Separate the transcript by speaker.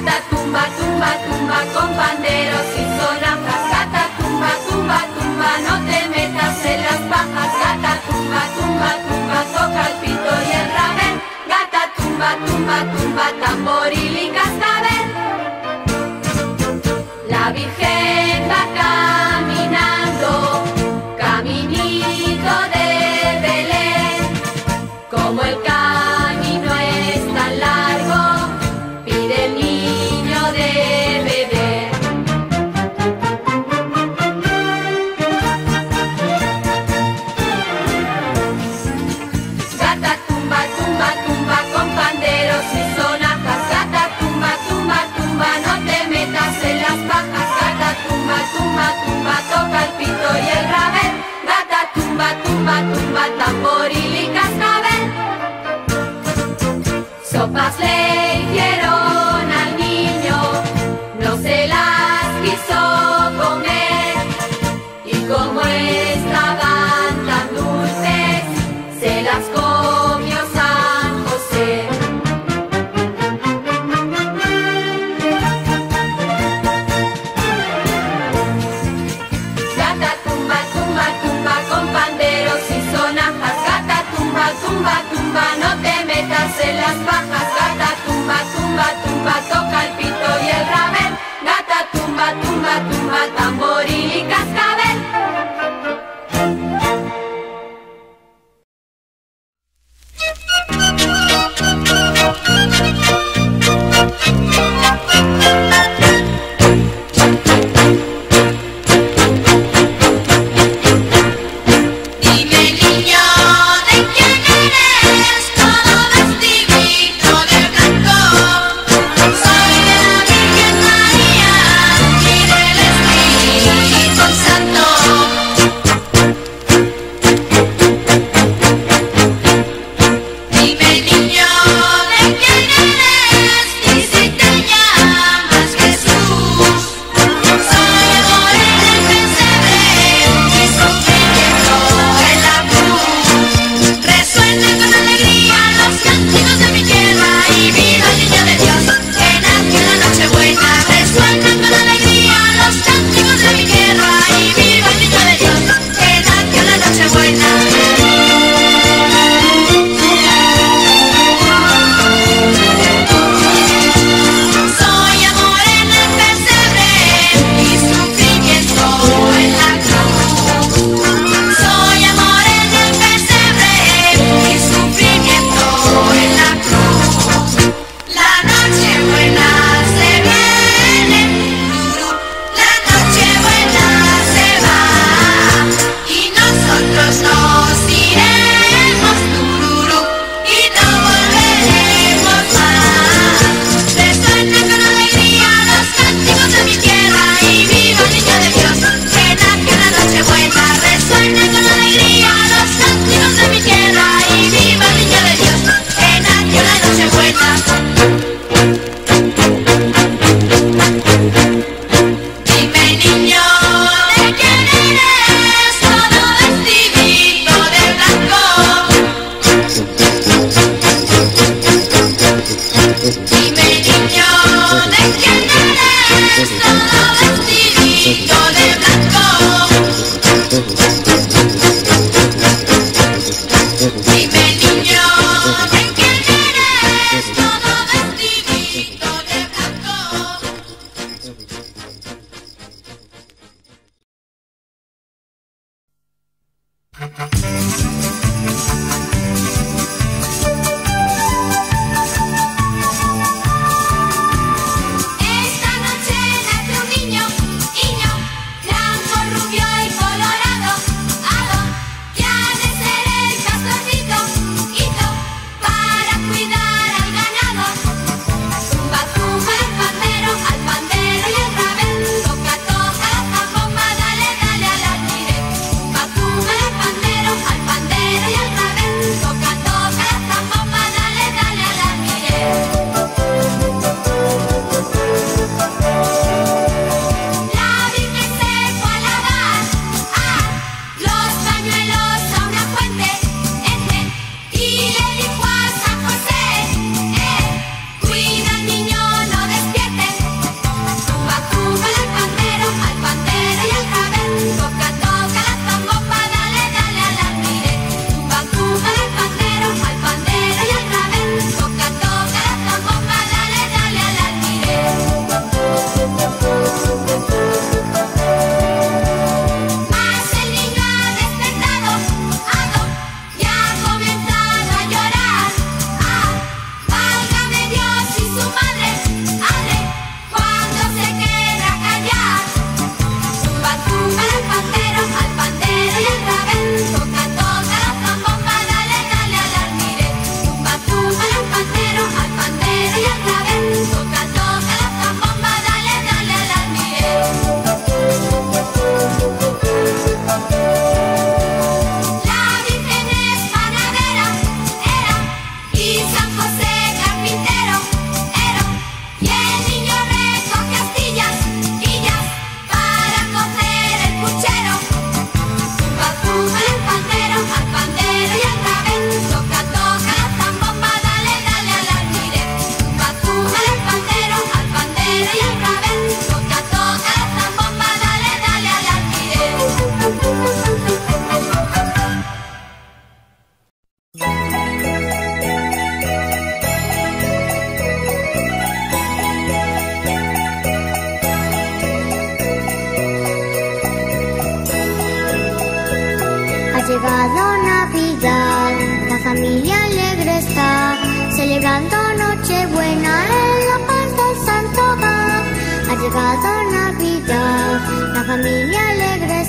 Speaker 1: Tumba, tumba,
Speaker 2: tumba con panderos y sonajas. tumba, no te metas en las bajas. gata, tumba, tumba, tumba, toca el pito.
Speaker 1: Ha llegado Navidad, la familia alegre está, celebrando Nochebuena en la paz del Santo Hogar. Ha llegado Navidad, la familia alegre